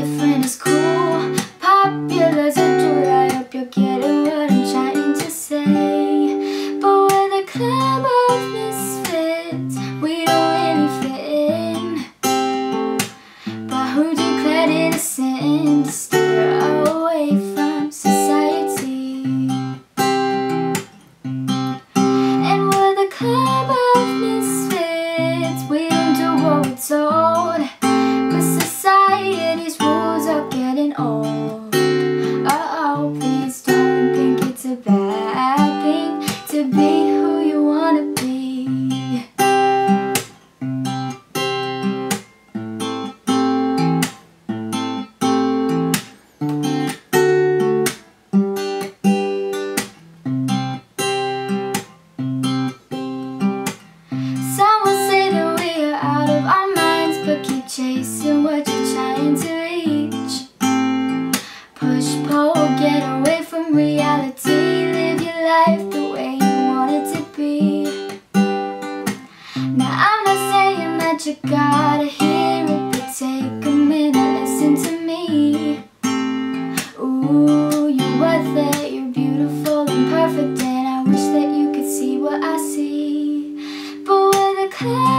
different is cool. Popular is a tool I hope you're getting what I'm trying to say. But we're the club of misfits We don't really fit in. But who declared innocence? you gotta hear it, but take a minute, listen to me. Ooh, you're worth it, you're beautiful and perfect, and I wish that you could see what I see. But with a cloud.